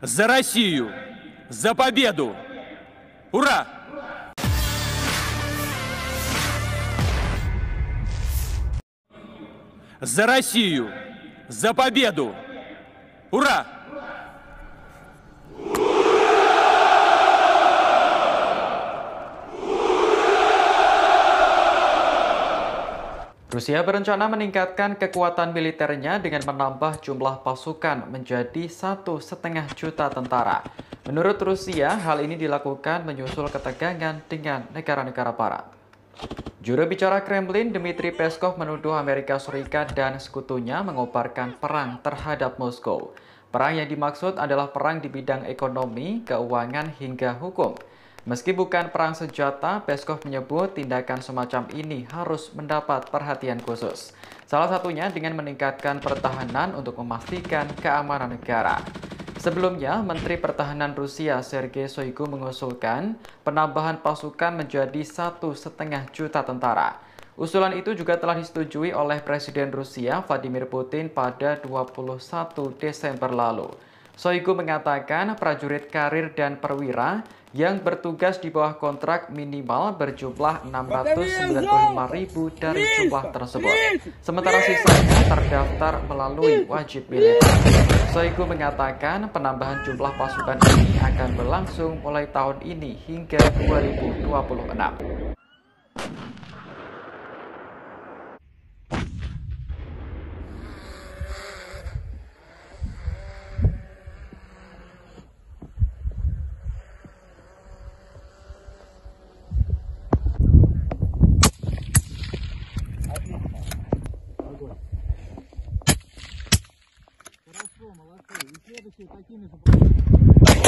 За Россию! За победу! Ура! За Россию! За победу! Ура! Rusia berencana meningkatkan kekuatan militernya dengan menambah jumlah pasukan menjadi satu setengah juta tentara. Menurut Rusia, hal ini dilakukan menyusul ketegangan dengan negara-negara barat. Juru bicara Kremlin Dmitry Peskov menuduh Amerika Serikat dan sekutunya mengobarkan perang terhadap Moskow. Perang yang dimaksud adalah perang di bidang ekonomi, keuangan, hingga hukum. Meski bukan perang senjata, Peskov menyebut tindakan semacam ini harus mendapat perhatian khusus. Salah satunya dengan meningkatkan pertahanan untuk memastikan keamanan negara. Sebelumnya, Menteri Pertahanan Rusia Sergei Shoigu mengusulkan penambahan pasukan menjadi satu setengah juta tentara. Usulan itu juga telah disetujui oleh Presiden Rusia Vladimir Putin pada 21 Desember lalu. Soigu mengatakan prajurit karir dan perwira yang bertugas di bawah kontrak minimal berjumlah 695 ribu dari jumlah tersebut. Sementara sisanya terdaftar melalui wajib militer. Soigu mengatakan penambahan jumlah pasukan ini akan berlangsung mulai tahun ini hingga 2026. Молодцы. И следующие такими же...